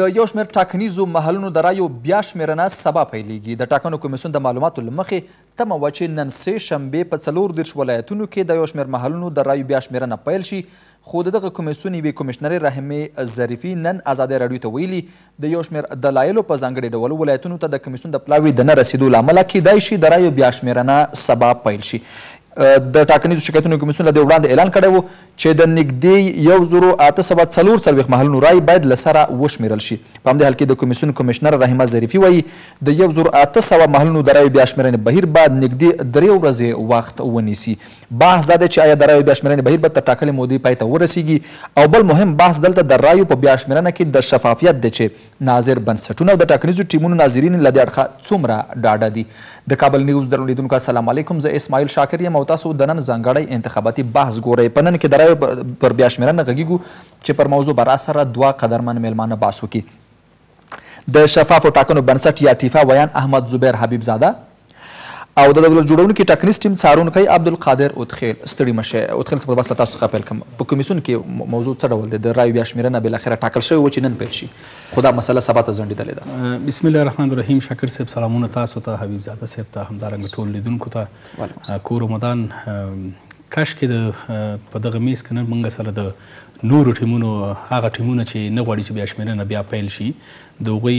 د یو شمېر ټاکنیزو محلونو د رایو بیا شمېرنه سبا پیلېږي د ټاکنو کمیسیون د معلوماتو له مخې تمه وه چې نن سه شنبه په څلور دېرش ولایتونو کې د یو شمېر محلونو د رایو بیا شمېرنه پیل شي، خو د دغه کمېسیون یوې کمېشنرې رحیمې ظریفي نن ازادي راډیو ته ویلي، د یو شمېر دلایلو په ځانګړي ډول ولایتونو ته د کمېسیون د پلاوي د نه رسېدو له امله کېدای شي د رایو بیا شمېرنه سبا پیل شي. د ټاکنیزو شکایتونو کمېسیون له دې وړاندې اعلان کړی و چې د نږدې یو زرو اته سوه څلور څلوېښت محلونو رایې باید له سره وشمېرل شي. په همدې حال کې د کمېسیون کمېشنره رحیمه ظریفي وايي، د یو زرو اته سوه محلونو د رایو بیاشمېرنې بهیر به نږدې درې ورځې وخت ونیسي. بحث دا دی چې ایا د رایو بیاشمېرنې بهیر به تر ټاکلې مودې پای ته ورسېږي او بل مهم بحث دلته د رایو په بیاشمېرنه کې د شفافیت دی چې ناظر بنسټونه او د ټاکنیزو ټیمونو ناظرین له دې اړخه څومره ډاډه دي؟ د کابل نیوز درنو لیدونکو السلام علیکم زه اسماعیل شاکر یم او تاسو د نن ځانګړی انتخاباتي بحث ګورئ په نن کې د رایو پر بیا شمېرنه غږیږو چې پر موضوع به راسره دوه قدرمن میلمانه بحث وکړي د شفافو ټاکنو بنسټ یا ټیفا ویاند احمد زبیر حبیب زاده او د دولت جوړونکي ټاکنیز ټیم څارونکی عبدالقادر اودخیل. ستړي مه شئ. اودخیل صاحب بس له تاسو څخه پیل کړم. په کمیسیون کې موضوع څه ډول ده؟ د رایو بیا شمیرنه بالاخره ټاکل شوې وه چې نن پیل شي خو دا مسله سبا ته ځنډیدلې ده. بسم الله الرحمن الرحیم شاکر صاحب سلامونه تاسو ته، حبیب زاده صاحب ته همدارنګه ټولو لیدونکو ته. کور ودان. کاشکې د په دغه میز کې نن موږ سره د نورو ټیمونو هغه ټیمونه چې نه غواړي چې بیا شمیرنه بیا پیل شي د هغوی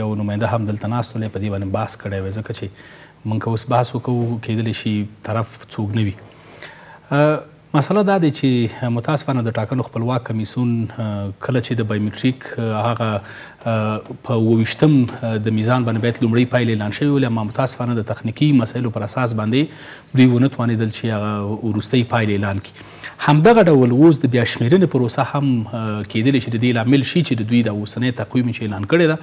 یو نماینده هم دلته ناست ولې په دې باندې بحث کړی وي ځکه چې مونږ که اوس بحث وکړو کېدلی شي طرف څوک نه وي مسله دا دی چې متاسفانه د ټاکنو خپلواک کمیسون کله چې د بایومټریک هغه په وویشتم د میزان باندې باید لومړی پایلې اعلان شوې ولې اما متاسفانه د تخنیکي مسایلو پر اساس باندې دوی ونه توانېدل چې هغه وروستۍ پایلې اعلان کړي همدغه ډول اوس د بیا شمېرنې پروسه هم کېدلی شي د دې لامل شي چې د دوی دا اوسنی تقویم چې اعلان کړی ده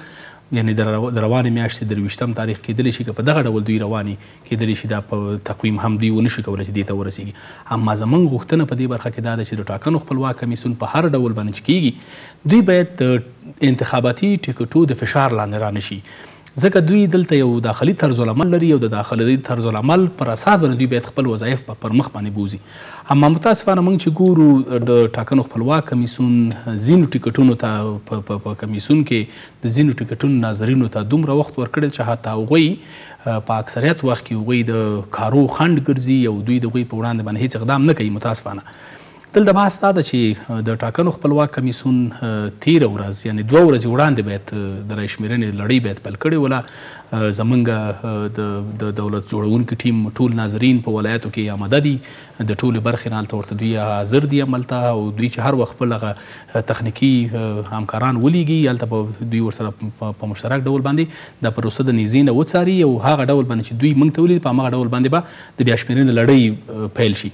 یعنې د روانې میاشتې درویشتم تاریخ کېدلی شي که په دغه ډول دوی روانې کېدلی شي دا په تقویم هم دوی ونه شي کولی چې دې ته ورسېږي اما زمونږ غوښتنه په دې برخه کې دا ده چې د ټاکنو خپلواک کمیسیون په هر ډول باندې چې کېږي دوی باید د انتخاباتي ټکټو د فشار لاندې رانه شي ځکه دوی دلته یو داخلي طرزالعمل لري او د داخلري طرزالعمل پر اساس باندې دوی باید خپل وظایف په پرمخ باندې بوځي. اما متاسفانه موږ چې ګورو د ټاکنو خپلواک کمیسیون ځینو ټکټونو ته په په په کمیسیون کې د ځینو ټکټونو ناظرینو ته دومره وخت ورکړی چې حتی هغوی په اکثریت وخت کې هغوی د کارو خنډ ګرځي او دوی د هغوی په وړاندې باندې هیڅ اقدام نه کوي متاسفانه دلته بحث دا ده چې د ټاکنو خپلواک کمیسیون تیره ورځ یعنې دوه ورځې وړاندې باید د رای شمیرنې لړۍ باید پیل کړې ولا زمونږ د دولت جوړونکي ټیم ټول ناظرین په ولایتو کې آماده دي د ټولې برخې نه هلته ورته دوی حاضر دي هملته او دوی چې هر وخت خپل هغه تخنیکي همکاران ولیږي هلته به دوی ورسره په مشترک ډول باندې دا پروسه د نږدې نه وڅاري او هغه ډول باندې چې دوی موږ ته ولید په همغه ډول باندې به د بیا شمیرنې لړۍ پیل شي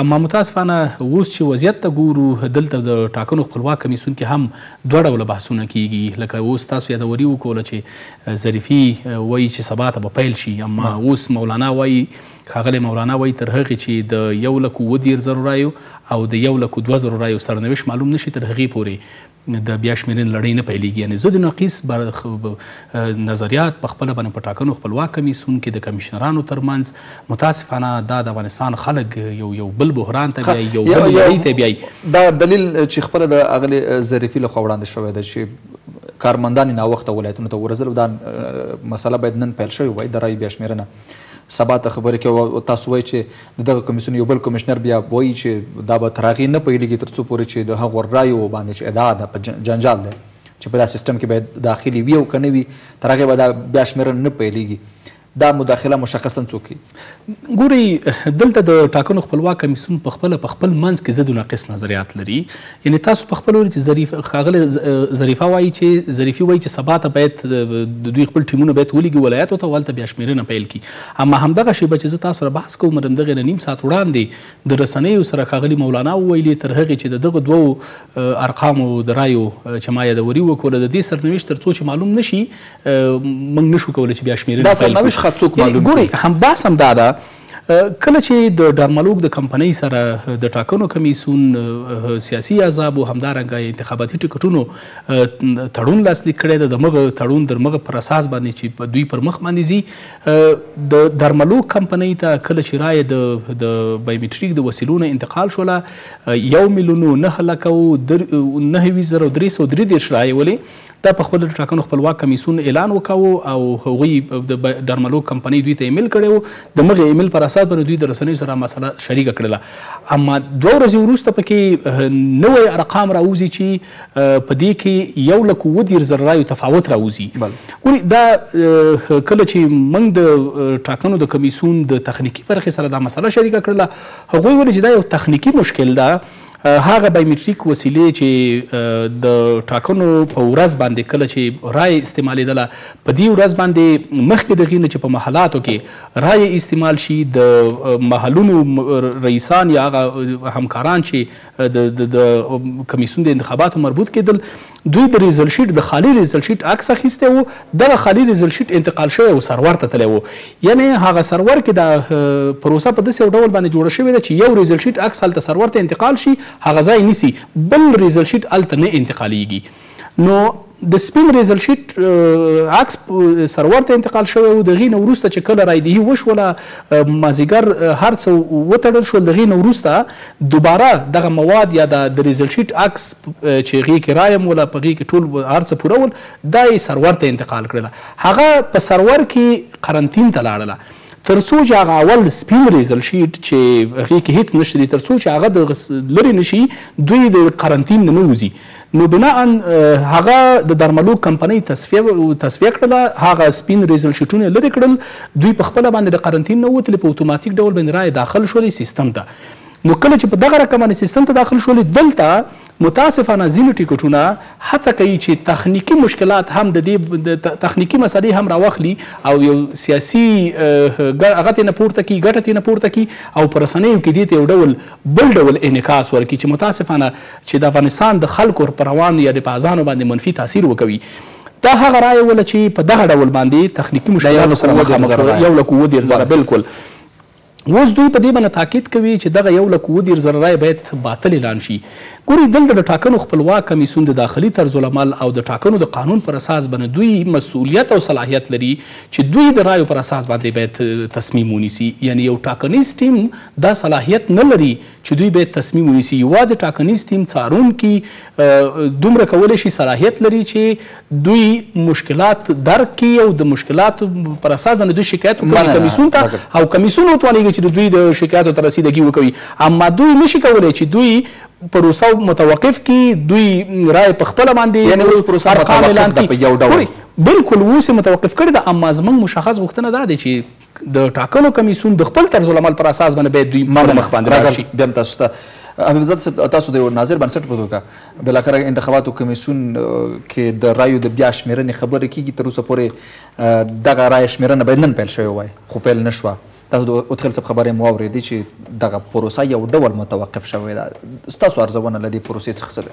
اما متاسفانه اوس چې وضعیت ته ګورو دلته د ټاکنو خپلواک کمیسیون کې هم دوه ډوله بحثونه کیږي لکه اوس تاسو یادوري وکوله چې ظریفي وایي چې سبا ته به پیل شي اما اوس مولانا وایي ښاغلی مولانا وایي تر هغې چې د یو لک اووه دېرش زرو رایو او د یو لک دوه زرو رایو سرنوشت معلوم نشي تر هغې پورې نو د بیا شمېرنې لړۍ نه پیلېږي. یعنې ضد نقیص نظریات په خپله باندې په ټاکنو خپلواک کمېسیون کې د کمېشنرانو تر منځ متاسفانه دا د افغانستان خلک یو یو بل بحران ته بیایي، یو بل لړۍ ته بیایي. دا دلیل چې خپله د اغلې ظریفي له خوا وړاندې شوی دی چې کارمندان یې ناوخته ولایتونو ته ورسېدل او دا مسله باید نن پیل شوې وای، د رایو بیا شمېرنه سبا ته خبرې کوي او تاسو وایئ چې د دغه کمېسیون یو بل کمېشنر بیا وایي چې دا به تر هغې نه پیلېږي تر څو پورې چې د هغو رایو باندې چې ادعا ده په جنجال دی چې په دا سیستم کې باید داخلې وي او که نه وي تر هغې به دا بیا شمېرنه نه پیلېږي دا مداخله مشخصا څوک کوي ګوري دلته د ټاکنو خپلواک کمیسیون په خپل په خپل منځ کې ضد ناقص نظریات لري یعنې تاسو په خپل چې ظریف ښاغلی ظریفه وايي چې ظریفي وايي چې سبا ته باید د دوی خپل ټیمونه باید ولیږي ولایاتو ته او هلته بیا شمېرنه پیل کړي اما همدغه شېبه چې زه تاسو سره بحث کوم د همدغې نه نیم ساعت وړاندې د رسنیو سره ښاغلي مولانا وویلي تر هغې چې د دغه دوو ارقامو د رایو چې ما یادوري وکوله د دې سرنوشت تر څو چې معلوم نه شي موږ نه شو کولی چې بیا شمېرنه پیل کړو دا سرنوشت ښه څوک معلوم کړي هم بحث همدا ده کله چې د ډارملوک د کمپنۍ سره د ټاکنو کمېسیون سیاسي احزابو همدارنګه انتخاباتي ټکټونو تړون لاسلیک کړی د دمغه تړون درمغه پر اساس باندې چې دوی پر مخ باندې ځي د ډارملوک کمپنۍ ته کله چې رایه د د بایومټریک د وسیلو نه انتقال شوله یو میلیون نهه لکه او نهه ویشت زره درې سوه درې دېرش رایې ولې ده په خپل د ټاکنو خپلواک کمېسیون اعلان وکاوه او هغوی د ډرملو کمپنۍ دوی ته ایمیل کړی و، د مغې ایمیل پر اساس به نو دوی د رسنیو سره دا مسئله شریکه کړله اما دوه ورځې وروسته په کې نوی ارقام راوځي چې په دې کې یو لک اووه دېرش زره رایو تفاوت راوځي ګوري دا کله چې موږ د ټاکنو د کمېسیون د تخنیکي برخې سره دا مسئله شریکه کړله هغوی ویل چې دا یو تخنیکي مشکل ده هغه بایومټریک وسیلې چې د ټاکنو په ورځ باندې کله چې رایه استعمالیدله په دې ورځ باندې مخکې د غینه چې په محلاتو کې رایه استعمال شي د محلونو رئیسان یا هغه همکاران چې د کمیسیون د انتخاباتو مربوط کېدل دوی د ریزل شیټ د خالي ریزل شیټ عکس اخیستی و، دغه خالي ریزل شیټ انتقال شوی او سرور ته تللی و، یعنې هغه سرور کې دا پروسه په داسې یو ډول باندې جوړه شوې ده چې یو ریزل شیټ عکس هلته سرور ته انتقال شي هغه ځای نیسي بل ریزل شیټ هلته نه انتقالیږي نو د سپین ریزل شیټ عکس سرور ته انتقال شوی و، د هغې نه وروسته چې کله رایدهي وشوله مازیګر هر څه وتړل شول، د هغې نه وروسته دوباره دغه مواد یا دا د ریزلټ شیټ عکس چې غی کې رایم وله په غی کې ټول هر څه پوره ول دا یې سرور ته انتقال کړله هغه په سرور کې قرنطین ته لاړله تر څو چې هغه اول سپین ریزلټ شیټ چې غی کې هیڅ نشته دي تر څو چې هغه د لری نشي دوی د قرنطین نه وځي نو بناء هغه د درملو کمپنۍ تصفیه تصفیه کړله هغه سپین ریزل شیټونه لرې کړل دوی په خپل باندې د قرنطین نه وتلې په اتوماتیک ډول باندې رای داخل شولې سیستم ته نو کله چې په دغه رقم باندې سیستم ته داخل شولې دلته متاسفانه ځینې ټیکټونه هڅه کوي چې تخنیکي مشکلات هم د دې تخنیکي مسلې هم راوخلي او یو سیاسي هغه ترې نه پورته کړي ګټه ترې نه پورته کړي او په رسنیو کې دې ته یو ډول بل ډول انعکاس ورکړي چې متاسفانه چې د افغانستان د خلکو پر روانو یا د په اذانو باندې منفي تاثیر وکوي دا هغه رایه وله چې په دغه ډول باندې تخنیکي مشکلاتو سره مخامخ یو له قوه ډېر زره بالکل اوس دوی په دې بنه تاکید کوي چې دغه یو لک اووه دېرش زره رایې باید باطل اعلان شي. ګورئ دلته د ټاکنو خپلواک کمیسیون د داخلي طرزالعمل او د ټاکنو د قانون پر اساس بنه دوی مسوولیت او صلاحیت لري چې دوی د رایو پر اساس باندې باید تصمیم ونیسي یعنې یو ټاکنیز ټیم دا صلاحیت نه لري چې دوی باید تصمیم ونیسي. یوازې ټاکنیز تیم څارونکي دومره کولی شي، صلاحیت لري چې دوی مشکلات درک کړي او د مشکلاتو پر اساس باندې دوی شکایت وکړي کمیسیون ته او کمیسیون وتوانېږي چې د دوی د شکایاتو ته رسیدګي وکړي. اما دوی نه شي کولی چې دوی پروسه متوقف کړي، دوی رایې په خپله باندې یعنې اوس پروسه متوقف ده په یو ډول. بلکل اوس یې متوقف کړې ده، اما زموږ مشخص غوښتنه دا ده چې، د ټاکنو کميسيون د خپل طرز العمل پر اساس باندې باید دوی پر مخ باندې لاړ شي. بیا هم تاسو ته حبیبزاده صاحب تاسو د یو ناظر بنسټ په توګه بالاخره انتخاباتو کمېسیون کې د رایو د بیا شمېرنې خبرې کېږي تر اوسه پورې دغه رایه شمېرنه باید نن پیل شوې وای خو پیل نه شوه تاسو د اتخیل صاحب خبرې هم واورېدې چې دغه پروسه یو ډول متوقف شوې ده ستاسو ارزونه له دې پروسې څخه څه ده؟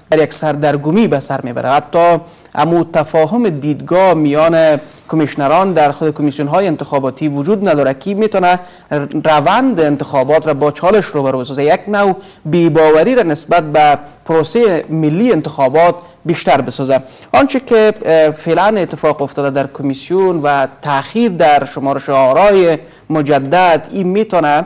در یک سردرگمی به سر میبره حتی امو تفاهم دیدگاه میان کمیشنران در خود کمیسیون های انتخاباتی وجود نداره کی میتونه روند انتخابات را با چالش رو بسازه یک نوع بیباوری را نسبت به پروسه ملی انتخابات بیشتر بسازه آنچه که فعلا اتفاق افتاده در کمیسیون و تاخیر در شمارش آرای مجدد این میتونه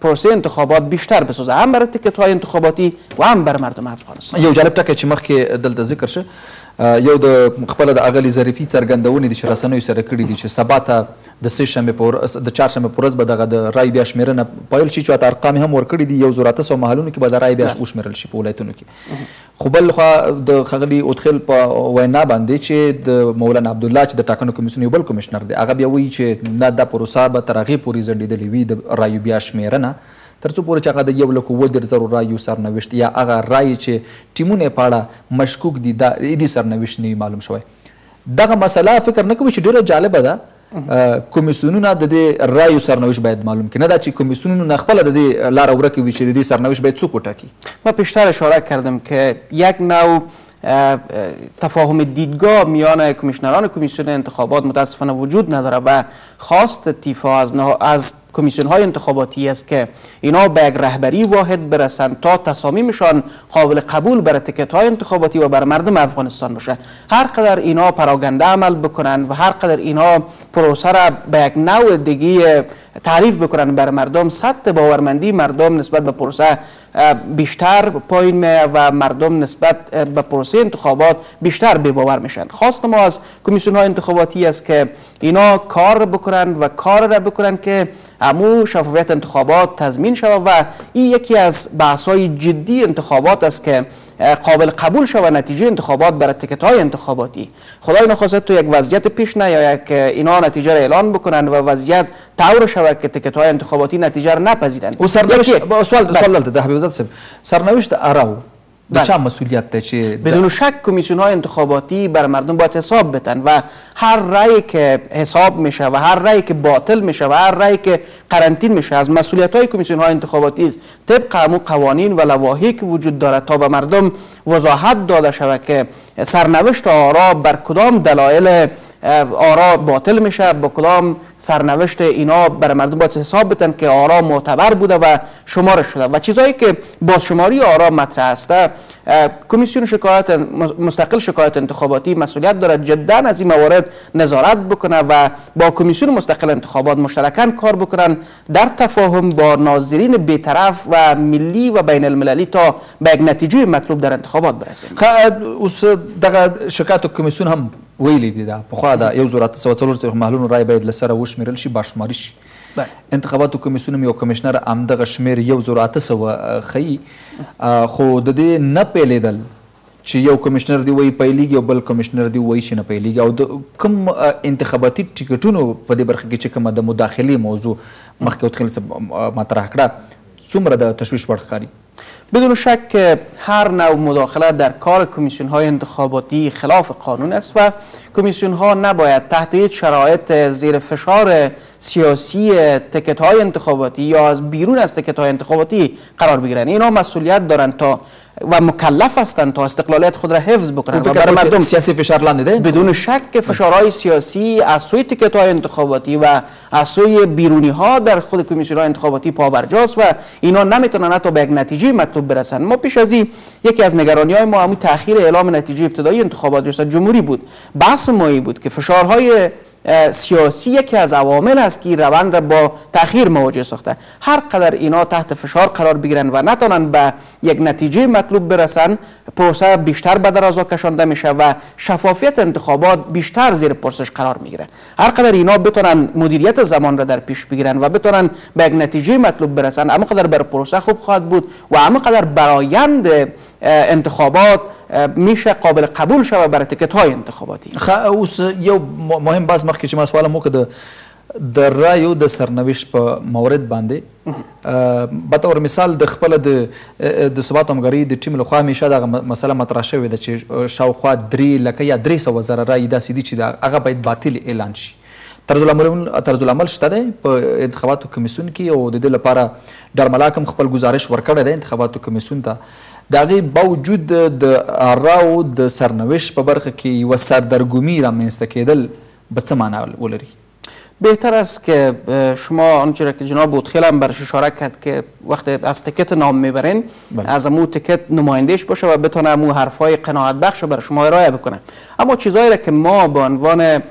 پروسه انتخابات بیشتر بسازه هم برای تکت های انتخاباتی و هم بر مردم افغانستان یو جالب ټکی چې مخکې دلته ذکر شه یو د خپل د اغلی ظریفی څرګندونې دي چې رسنیو سره کړې دي چې سبا ته د سه شنبه پر د چهار شنبه پر ورځ به دغه د رای بیا شمیرنه پیل شي چې ارقام هم ورکړي دي یو زور اته سو محلونو کې به د رای بیا وشمیرل شي په ولایتونو کې خو بل خوا د ښاغلي اوتخېل په وینا باندې چې د مولانا عبدالله چې د ټاکنو کمیسیون یو بل کمیشنر دی هغه بیا وایي چې نه دا پروسه به تر هغې پورې ځنډېدلې وي د رایو بیا شمېرنه تر څو پورې چې هغه د یو لک اووه دېرش زرو رایو سرنوشت یا هغه رایې چې ټیمونه یې په اړه مشکوک دي دا دي سرنوشت نه وي معلوم شوی دغه مسله فکر نه کوي چې ډېره جالبه ده کمیسیونونه د دې رایو سرنوشت باید معلوم کړي نه دا چې کمیسیونونه خپله د دې لاره ورکه وي چې د دې سرنوشت باید څوک وټاکي ما پیشتر اشاره کردم که یک نوع تفاهم دیدگاه میان کمیشنران کمیسیون انتخابات متاسفانه وجود نداره و خواست تیفا از, از کمیسیون های انتخاباتی است که اینا به یک رهبری واحد برسند تا تصامیمشان قابل قبول بر تکت های انتخاباتی و بر مردم افغانستان باشه هر قدر اینا پراگنده عمل بکنن و هر قدر اینا پروسه را به یک نوع دیگه تعریف بکنن بر مردم سطح باورمندی مردم نسبت به پروسه بیشتر پایین میه و مردم نسبت به پروسه انتخابات بیشتر بی‌باور میشن خواست ما از کمیسیون های انتخاباتی است که اینا کار بکنن و کار را بکنن که امو شفافیت انتخابات تضمین شود و این یکی از بحث های جدی انتخابات است که قابل قبول شو و نتیجه انتخابات بر تکت های انتخاباتی خدای نخواسته تو یک وضعیت پیش نیاید که اینا نتیجه را اعلان بکنند و وضعیت طور شود که تکت های انتخاباتی نتیجه را نپذیرند او سرنوشت یکی با سوال سوال دلته ده حبیب زاده صاحب سرنوشت ارو د چا مسئولیت ده چه بدون شک کمیسیون های انتخاباتی بر مردم باید حساب بتن و هر رای که حساب میشه و هر رای که باطل میشه و هر رای که قرنطین میشه از مسئولیت های کمیسیون های انتخاباتی است طبق همون قوانین و لواحی که وجود دارد تا به مردم وضاحت داده شود که سرنوشت آرا بر کدام دلایل آرا باطل میشه با کلام سرنوشت اینا بر مردم باید حساب بتن که آرا معتبر بوده و شمارش شده و چیزایی که شماری آرا مطرح است کمیسیون شکایت مستقل شکایت انتخاباتی مسئولیت دارد جدا از این موارد نظارت بکنه و با کمیسیون مستقل انتخابات مشترکان کار بکنن در تفاهم با ناظرین بیطرف و ملی و بین المللی تا به یک نتیجه مطلوب در انتخابات برسیم. ښه اوس دغه شکایت او کمیسیون هم ویلي دي دا پخوا ده یو زر اته سوه څلور څلوېښت محلونو رای باید له سره وشمیرل شي باشماري شي انتخاباتو کمیسیون هم یو کمیشنر همدغه شمیر یو زر اته سوه ښیي خو ددې نه پیلیدل چې یو کمشنر دې وایي پیلېږي او بل کمشنر دې ووایي چې نه پیلېږي او د کوم انتخاباتي ټکټونو په دې برخه کې چې کومه د مداخلې موضوع مخکې وتخیل صاحب مطرح کړه څومره د تشویش وړ ښکاري؟ بدون شک هر نوع مداخله در کار کمیسیون های انتخاباتی خلاف قانون است و کمیسیون ها نباید تحت هیچ شرایط زیر فشار سیاسی تکت های انتخاباتی یا از بیرون از تکت های انتخاباتی قرار بگیرند اینا مسئولیت دارند تا و مکلف هستند تا استقلالیت خود را حفظ بکنند و برای مردم سیاسی فشار لنده بدون شک که فشارهای سیاسی از سوی تکت های انتخاباتی و از سوی بیرونی ها در خود کمیسیون های انتخاباتی پابرجاست و اینا نمیتونن حتی به یک نتیجه مطلوب برسن ما پیش از یکی از نگرانی های ما همون تاخیر اعلام نتیجه ابتدایی انتخابات ریاست جمهوری بود بحث ما بود که فشارهای سیاسی یکی از عوامل است که روند را با تاخیر مواجه ساخته هر قدر اینا تحت فشار قرار بگیرن و نتونن به یک نتیجه مطلوب برسن پروسه بیشتر به درازا کشانده میشه و شفافیت انتخابات بیشتر زیر پرسش قرار میگیره هر قدر اینا بتونن مدیریت زمان را در پیش بگیرن و بتونن به یک نتیجه مطلوب برسن اما قدر بر پروسه خوب خواهد بود و اما قدر برایند انتخابات میشه قابل قبول شود برای تکت های انتخاباتی خ اوس یو مهم باز مخکې چې ما سوال مو کړ د رایو د سرنوشت په مورد باندې به تور مثال د خپل د د ثبات همګری د ټیم لخوا همیشه دا مسله مطرح شوې ده چې شاوخوا 3 لکه یا 300 زره رای داسې دي چې دا هغه باید باطل اعلان شي طرزالعمل شته دی په انتخاباتو کمېسیون کې او د دې لپاره ډرملاک هم خپل ګزارش ورکړی دی انتخاباتو کمېسیون ته. د هغې باوجود د اراو د سرنوشت په برخه کې یوه سردرګمي رامنځته کېدل به څه مانا ولري؟ بهتر است که شما آنچه را که جناب اوتخیل هم برش اشاره کرد که وقتی از تکت نام میبرین از همو تکت نمایندهش باشه و بتانه همو حرفهای قناعت بخش را بر شما ارائه بکنه اما چیزهایی را که ما به عنوان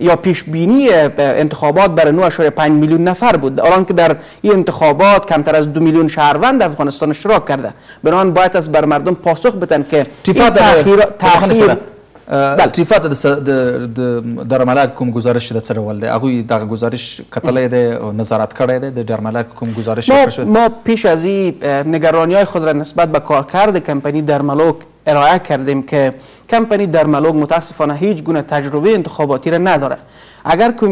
یا پیش بینی انتخابات برای 9.5 میلیون نفر بود الان که در این انتخابات کمتر از دو میلیون شهروند افغانستان اشتراک کرده بنان باید است بر مردم پاسخ بتن که این تاخیر تاخیر بله تیفات د د درملاک کوم گزارش د څه ډول دی هغه دغه گزارش کتلې ده نظارت کړی دی د درملاک کوم گزارش ما, ما پیش از این نگرانی های خود را نسبت به کارکرد کمپنی درملاک ارائه کردیم که کمپنی درملوگ متاسفانه هیچ گونه تجربه انتخاباتی را نداره اگر که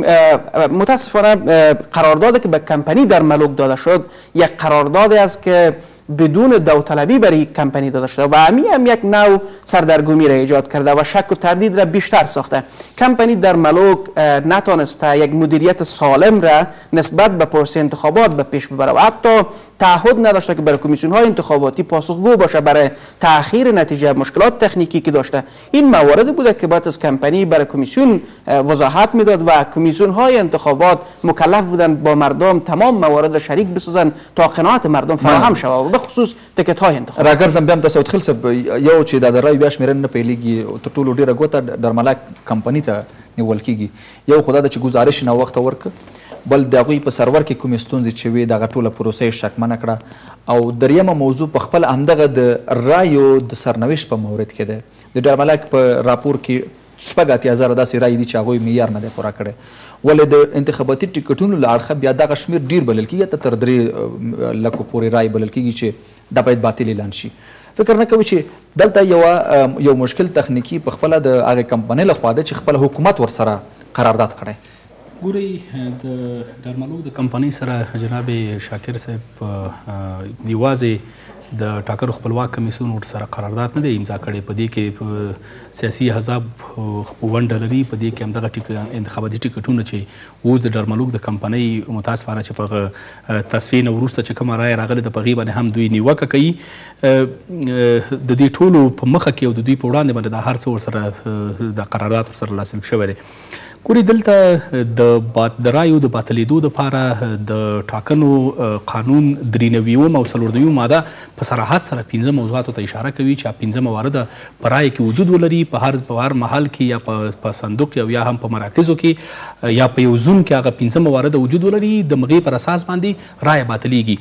متاسفانه قرارداد که به کمپنی درملوگ داده شد یک قرارداد است که بدون داوطلبی بر یک کمپنی داده شده و امی هم یک نوع سردرگمی را ایجاد کرده و شک و تردید را بیشتر ساخته کمپنی درملوگ نتانسته یک مدیریت سالم را نسبت به پروسه انتخابات به پیش ببره و حتی تعهد نداشته که برای کمیسیون های انتخاباتی پاسخ گو باشه برای تاخیر نتیجه مشکلات تکنیکی که داشته این موارد بوده که باید از کمپنی برای کمیسیون وضاحت میداد و کمیسیون های انتخابات مکلف بودند با مردم تمام موارد را شریک بسازند تا قناعت مردم فراهم شود و به خصوص تکت های انتخابات راګرځم بیا هم تاسو خیل صاحب یو چې دا د رای بیا شمیرنه نه پیلیږي تر ټولو ډیره ګوته درملک کمپنی ته نیول کیږي یو خو دا ده چې ګزارش یې ناوخته ورکړ، بل د هغوی په سرور کې کومې ستونزې چې وې دغه ټوله پروسه یې شکمنه کړه او دریمه موضوع په خپله همدغه د رایو د سرنوشت په مورد کې دی. د ډارملاک په راپور کې شپږ اتیا زره داسې رایې دي چې هغوی معیار نه دی پوره کړی ولې د انتخاباتي ټکټونو له اړخه بیا دغه شمېر ډېر بلل کېږي حتی تر درې لکو پورې رایې بلل کېږي چې دا باید باطل اعلان شي. فکر نه کوي چې دلته یوه یو مشکل تخنیکي په خپله د هغې کمپنۍ له خوا ده چې خپله حکومت ورسره قرارداد کړی. ګورئ د درملو د کمپنۍ سره جناب شاکر صاحب یوازې د ټاکنو خپلواک کمیسیون ورسره قرارداد نه دی امضا کړی په دې کې سیاسي احزاب ونډه لري په دې کې همدغه انتخاباتي ټکټونه چې اوس د درملو د کمپنۍ متاسفانه چې په تصفیې نه وروسته چې کومه رایه راغلې ده په هغې باندې هم دوی نیوکه کوي د دې ټولو په مخه کې او د دوی په وړاندې باندې دا هر څه ورسره دا قرارداد ورسره لاسلیک شوی دی ګوري دلته د د رایو د باطلېدو دپاره د ټاکنو قانون درې نوي اومه او څلور نوي ماده په صراحت سره پنځه موضوعاتو ته اشاره کوي چې پنځه موارد په رایه کې وجود ولري، په هر په هر محل کې یا په په صندوق او یا هم په مراکزو کې یا په یو زون کې هغه پنځه موارد وجود ولري دمغې پر اساس باندې رایه باطلیږي.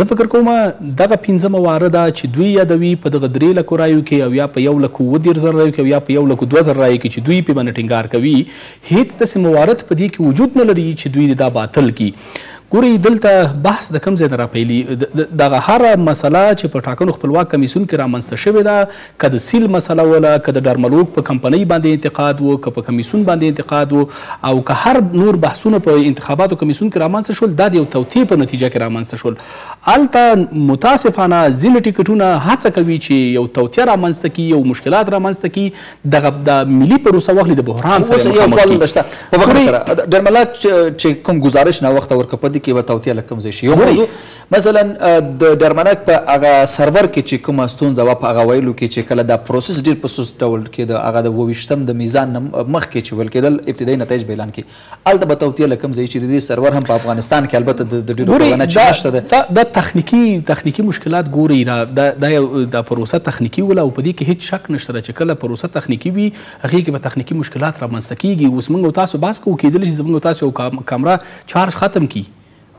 زه فکر کوم دغه پنځه موارد چې دوی یادوي په دغه درې لکو رایو کې او یا په یو لکو اووه دېرش زره رایو کې او یا په یو لکو دوه زره رایو کې چې دوی پرې باندې ټینګار کوي هیڅ داسې موارد په دې کې وجود نه لري چې دوی دې دا باطل کړي. ګورئ دلته بحث د کوم ځای نه راپیلی دغه هره مسله چې په ټاکنو خپلواک کمیسیون کې رامنځته شوې ده که د سیل مسله وله که د ډرملوک په کمپنۍ باندې انتقاد وو که په کمیسیون باندې انتقاد وو او که هر نور بحثونه په انتخاباتو کمیسیون کې رامنځته شول دا د یو توطیې په نتیجه کې رامنځته شول هلته متاسفانه ځینې ټکټونه هڅه کوي چې یو توطیه رامنځته کړي یو مشکلات رامنځته کړي دغه دا ملي پروسه واخلي د بحران سره مخامخ یو سوال دشته په بخښنه سره ډرملا چې کوم گزارش نه وخت ورکه پدې کې به توتیا لکم زی شي یو موضوع مثلا د ډرمنک په هغه سرور کې چې کومه ستونزه وه په هغه ویلو کې چې کله دا پروسس ډیر په سست ډول کېده هغه د وویشتم د میزان مخکې چې ویل کېدل ابتدایي نتایج به اعلان کړي هلته به توطیه له کوم ځای چی ددی سرور هم په افغانستان کی البته د ډیرو کورنه چی نشته ده. ګوری دا تخنیکی تخنیکی مشکلات ګوری دا دا یو دا پروسه تخنیکی وله او په دی کی هیڅ شک نشته ده چی کله پروسه تخنیکی وی هغی کی به تخنیکی مشکلات رامنځته کیږی اوس موږ او تاسو بحث کوو کیدلی شی زموږ او تاسو یو کامره چارج ختم کی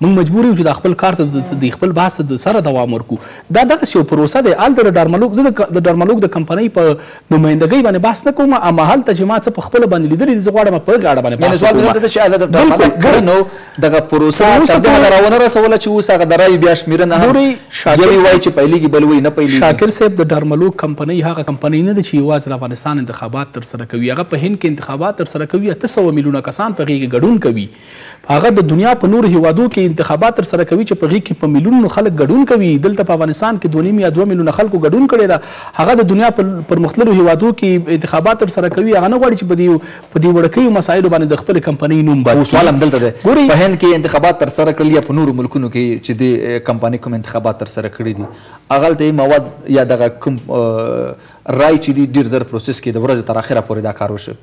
موږ مجبور یو چې دا خپل کار ته د خپل بحث د سره دوام ورکو دا دغه یو پروسه دی آلته د ډارملوک زه د ډارملوک د کمپنۍ په نمایندګۍ باندې بحث نه کوم اما هلته چې ما څه په خپل باندې لیدلې دي زه غواړم په هغه اړه باندې بحث وکړم یعنی سوال دا چې آلته د ډارملوک کړنو دغه پروسه تر دې حد راونه رسوله چې اوس هغه د رای بیا شمیرنه هم یوی وایي چې پیلېږي بل وایي نه پیلېږي شاکر صاحب د ډارملوک کمپنۍ هغه کمپنۍ نه ده چې یوازې د افغانستان انتخابات تر سره کوي هغه په هند کې انتخابات تر سره کوي اته سوه میلیونه کسان په هغې کې ګډون کوي هغه د دنیا په نورو هېوادو کې انتخابات تر سره کوي چې په غېږ کې په میلونونو خلک ګډون کوي، دلته په افغانستان کې دوه نیم یا دوه میلونه خلکو ګډون کړی ده. هغه د دنیا په پرمختللو هېوادو کې انتخابات تر سره کوي، هغه نه غواړي چې په دې په دې وړکیو مسایلو باندې د خپلې کمپنۍ نوم بد کړي. خو سوال همدلته دی، په هند کې انتخابات تر سره کړل یا په نورو ملکونو کې چې دې کمپنۍ کوم انتخابات تر سره کړي دي، هغلته یې مواد یا دغه کوم رای چې دي ډېر زر پروسس کېده، ورځې تر اخره پورې دا کار وشو.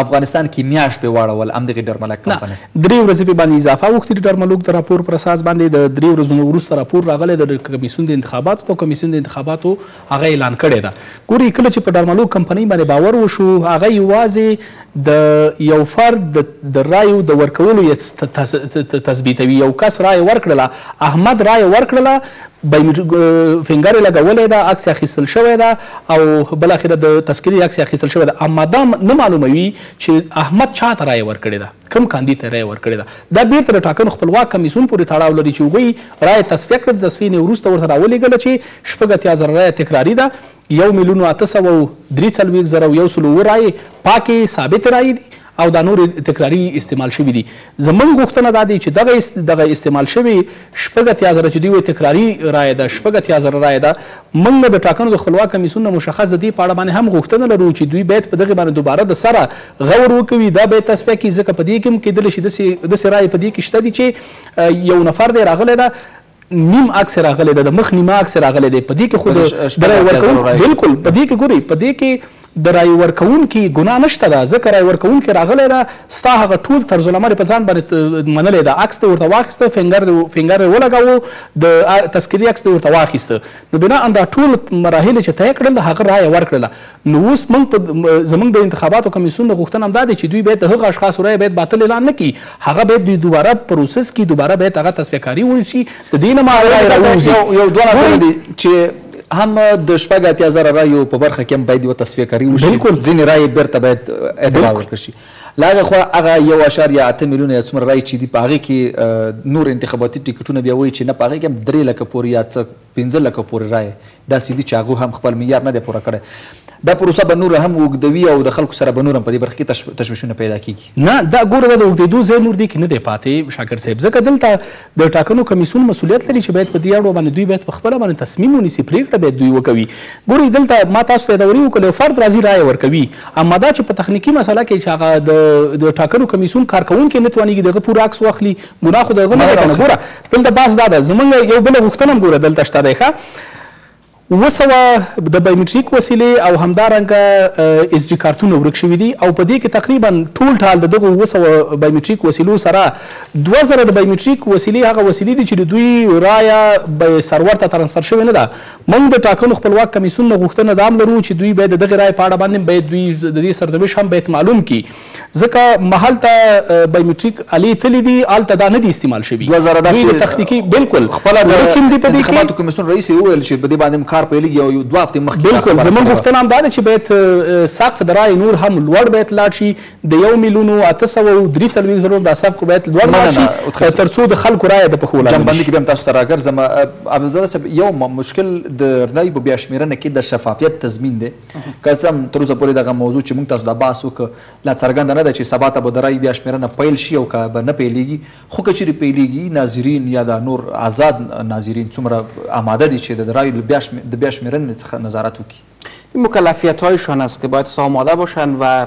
افغانستان کی میاشت پی واړول همدغی ډرملک کمپنی. درې ورځې پرې باندې اضافه اوښتي د ډرملوک د راپور پر اساس باندې د درې ورځو نه وروسته راپور راغلی د کمیسیون د انتخاباتو ته او کمیسیون د انتخاباتو هغه اعلان کړی ده ګوري کله چې په ډرملوک کمپنۍ باندې باور وشو هغه یواځې د یو فرد د د رایو د ورکولو یڅ ته تثبیتوي یو کس رایه ورکړله احمد رایه ورکړله بایومټریک فنګر یې لګولی ده، عکس یې اخیستل شوی ده او بالاخره د تذکرې عکس یې اخیستل شوی ده، اما دا نه معلوموي چې احمد چا ته رایه ورکړې ده، کوم کاندید ته یې رایه ورکړې ده. دا بېرته د ټاکنو خپلواک کمېسیون پورې تړاو لري چې هغوی رایه تصفیه کړه، د تصفیې نه وروسته ورته راولېږله چې شپږ اتیا زره رایه تکراري ده، یو میلیون اته سوه او دري څلوېښت زره او یو سل اووه رایې پاکې، ثابتې، رایې دي او دا نورې تکراري استعمال شوې دي. زموږ غوښتنه دا دي چې دغه دغه استعمال شوې شپږ اتیا زره چې دوی وایي تکراري رایه ده، شپږ اتیا زره رایه ده، موږ د ټاکنو د خپلواک کمیسیون نه مشخص د دې په اړه باندې هم غوښتنه لرو چې دوی باید په دغې باندې دوباره د سره غور وکوي، دا باید تصفیه کړي ځکه په دې کې هم کیدلی شي داسې داسې رایې په دې کې شته دي چې یو نفر دی راغلی ده، نیم عکس راغلی ده د مخ نیمه عکس راغلی دی په دې کې خو د رای ورکونکو بالکل په دې کې ګوري په دې کې د رای ورکونکي ګناه نشته ده ځکه رای ورکونکي راغلی ده ستا هغه ټول طرز العمل په ځان باندې منلی ده عکس دې ورته واخیسته فنګر دې فنګر دې ولګاوه د تذکري عکس دې ورته واخیسته نو بنا ان دا ټول مراحل چې طی کړل هغه رای ورکړله نو اوس موږ په زموږ د انتخاباتو کمېسیون نه غوښتنه همدا دی چې دوی باید د هغو اشخاصو رایې باید باطل اعلان نه کړي، هغه باید دوی دوباره پروسس کړي، دوباره باید هغه تصفیه کاري وشي، د دې نه مو هغه رایې راووځي. یو دوه نظره دي چې هم د شپږ اتیا زره رایو په برخه کې هم باید یوه تصفیه کاري وشي، بلکل ځینې رایې بېرته باید اعتبار ورکړل شي، له هغې خوا هغه یو اعشاریه اته میلیونه یا څومره رایې چې دي په هغې کې نور انتخاباتي ټکټونه بیا وایي چې نه په هغې کې هم درې لکه پورې یا څه پنځه لکه پورې رایې داسې دي چې هغو هم خپل معیار نه دی پوره کړی. دا پروسه به نوره هم اوږدوي او د خلکو سره به نور هم په دې برخه کې تشویشونه پیدا کېږي. نه، دا ګوره دا د اوږدېدو ځای نور دې کې نه دی پاتې شاکر صاحب، ځکه دلته د ټاکنو کمېسیون مسوولیت لري چې باید په دې اړوه باندې دوی باید په خپله باندې تصمیم ونیسي، پرېکړه باید دوی وکوي. ګورئ دلته ما تاسو ته یادورې وکړلې، یو فرد راځي رایه ورکوي، اما دا چې په تخنیکي مسئله کې چې هغه د ټاکنو کمېسیون کارکوونکی نه توانېږي د هغه پوره عکس واخلي، ګناه خو د هغه نه ده که نه؟ ګوره! دلته بحث دا ده زمونږ یو بل غوښتنه هم ګوره دلته شته دی ښه اووه سوه د بایومټریک وسیلې او همدارنګه اس ډي کارتونه ورک شوي دي او په دې کې تقریبا ټول ټال د دغو اووه سوه بایومټریک وسیلو سره دوه زره د بایومټریک وسیلې هغه وسیلې دي چې د دوی رایه سرور ته ترانسفر شوې نه ده موږ د ټاکنو خپلواک کمیسیون نه غوښتنه دا هم لرو چې دوی باید د دغې رایې په اړه باندې باید دوی د دې سرنوشت هم باید معلوم کړي ځکه ما هلته بایومټریک الې تلي دي هلته دا نه دي استعمال شوي دوه زره داسې دوی د تخنیکي بالکل خپله د انتخاباتو کمیسیون رئیس یې وویل چې په دې باندې کار پیلېږي او دوه هفتې مخکې بالکل زموږ غوښتنه هم دا ده چې باید سقف د رایې نور هم لوړ باید لاړ شي د یو میلیون او اته سوه او درې څلوېښت زرو دا سقف باید لوړ لاړ شي تر څو د خلکو رایه د پښو لاندې جنبندي کې بیا هم تاسو ته راګرځم عبدالزاده صاحب یو مشکل د رایو په بیا شمېرنه کې د شفافیت تضمین دی که څه هم تر اوسه پورې دغه موضوع چې موږ تاسو ته بحث وکړ لا څرګنده نه ده چې سبا ته به د رأی بیا شمېرنه پیل شي او که به نه پیلېږي، خو که چېرې پیلېږي ناظرین یا دا نور ازاد ناظرین څومره اماده دي چې د رأیو له بیا شمېرنې څخه نظارت وکړي؟ این مکلفیت های شان است که باید څه آماده باشند و.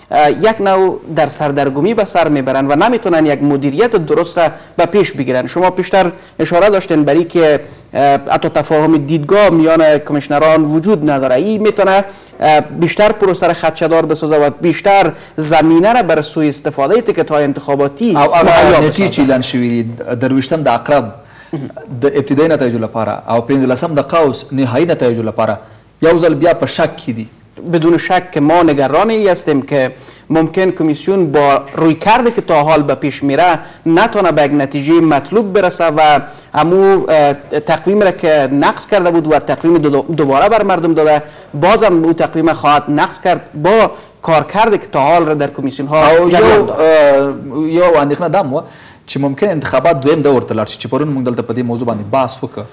یک نوع در سردرگمی به سر می برند و نمی تونند یک مدیریت درست را به پیش بگیرند. شما پیشتر اشاره داشتین بر اینکه حتی تفاهم دیدگاه میان کمیشنران وجود نداره. این می تونه بیشتر پروسه را خدشه دار بسازه و بیشتر زمینه را بر سوء استفاده تکت های انتخاباتی او هغه مهیا نیټی چی بسازه. اعلان شوی دی درویشتم د عقرب د ابتدایی نتایجو لپاره او پنځلسم د قوس نهایی نتایجو لپاره یو ځل بیا په شک کې دي. بدون شک که ما نگران ای هستیم که ممکن کمیسیون با رویکردی که تا حال به پیش میره نتانه به یک نتیجه مطلوب برسه و همو تقویم را که نقض کرده بود و تقویم دوباره بر مردم داده باز هم او تقویم خواهد نقض کرد با کارکرد که تا حال را در کمیسیون ها جریان داده یو اندیښنه دا هم وه چې ممکن انتخابات دویم دور ته لاړ شي چې پرون موږ دلته په دې موضوع باندې بحث وکړ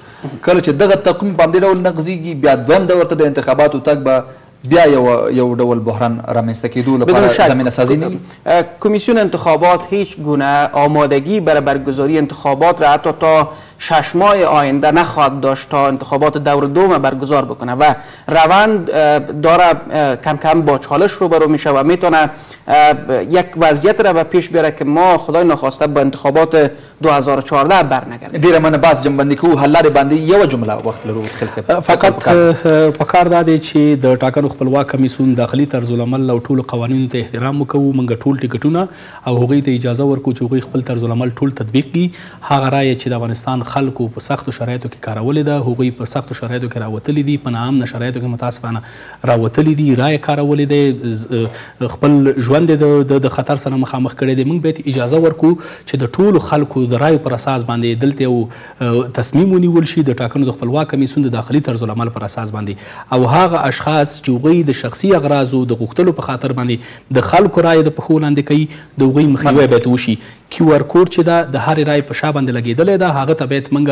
کله چې دغه تقویم په همدې ډول نقضیږي بیا دویم دور ته د انتخاباتو تګ به بیا یو یو ډول بحران رامنځته کېدو لپاره زمینه سازی نه کمیسیون انتخابات هیچ گونه آمادگی برای برگزاری انتخابات را حتی تا شش ماه آینده نخواهد داشت تا انتخابات دور دوم برگزار بکنه و روند داره کم کم با چالش روبرو میشه و میتونه یک وضعیت را به پیش بیاره که ما خدای نخواسته با انتخابات دوه هزار و چهارده برنگردیم. ډیره مننه بحث جمبندی کوو حل لارې باندې یوه جمله وخت لرو خیل صاحب څه کول فقط پکار دي؟ پکار دا دی چې د ټاکنو خپلواک کمیسیون داخلي طرزالعمل او ټولو قوانینو ته احترام وکوو مونږ ټول ټکټونه او هغوی ته اجازه ورکړو چې هغوی خپل طرزالعمل ټول تطبیق کړي هغه رایه چې د افغانستان خلکو په سختو شرایطو کې کارولې ده هغوی په سختو شرایطو کې راوتلي دي په ناامنه شرایطو کې متاسفانه راوتلي دي، را یې کارولي دی، خپل ژوند یې د د خطر سره مخامخ کړی دی، موږ باید اجازه ورکړو چې د ټولو خلکو د رایو پر اساس باندې دلته یو تصمیم ونیول شي، د ټاکنو د خپلواک کمیسیون د داخلي طرزالعمل پر اساس باندې او هغه اشخاص چې هغوی د شخصي اغراضو د غوښتلو په خاطر باندې د خلکو رایې د پښو لاندې کوي، د هغوی مخنیوی باید وشي، کیو ار کوډ چې ده د هرې رایې په شا باندې لګیدلی ده هغه ته باید مونږ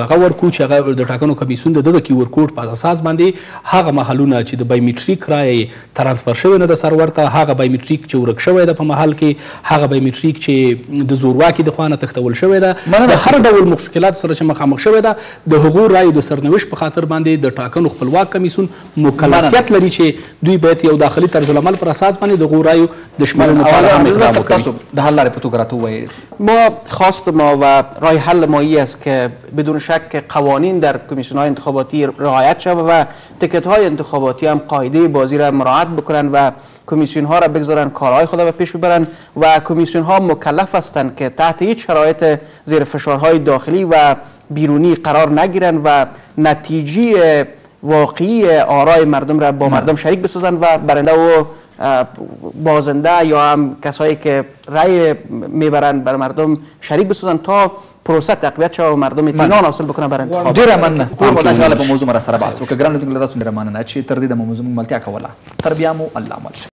هغه ورکړو چې هغه د ټاکنو کمیسیون د دغه کیو ار کوډ په اساس باندې هغه مهالونه چې د بایمیټریک رایه یې ترانسفر شوې نه ده سرور ته هغه بایمیټریک چې ورک شوی ده په مهال کې هغه بایمیټریک چې د زورواکي د خوا نه تښتول شوی ده د هر ډول مشکلاتو سره چې مخامخ شوی ده د هغو رایو د سرنوشت په خاطر باندې د ټاکنو خپلواک کمیسیون مکلفیت لري چې دوی باید یو داخلي طرزالعمل پر اساس باندې د هغو رایو د شمېرنې په اړه هم اقدام وکړي. تاسو د حل لارې په توګه راته ووایئ. ما خواست ما و رای حل ما ای است که بدون شک که قوانین در کمیسیون های انتخاباتی رعایت شود و تکت های انتخاباتی هم قاعده بازی را مراعات بکنند و کمیسیون ها را بگذارند کارهای خود را به پیش ببرند و کمیسیون ها مکلف هستند که تحت هیچ شرایط زیر فشارهای داخلی و بیرونی قرار نگیرند و نتیجی واقعی آرای مردم را با مردم شریک بسازند و برنده و بازنده یا هم کسایی که رای میبرند بر مردم شریک بسازند تا پروسه تقویت شود و مردم اطمینان حاصل بکنه بر انتخابات ډیر مننه کور ودا چې په موضوع مرا سره بحث وکړه ګران لیدونکو له تاسو ډیر مننه چې تر دې د موضوع ملتیا کوله تر بیا مو الله مل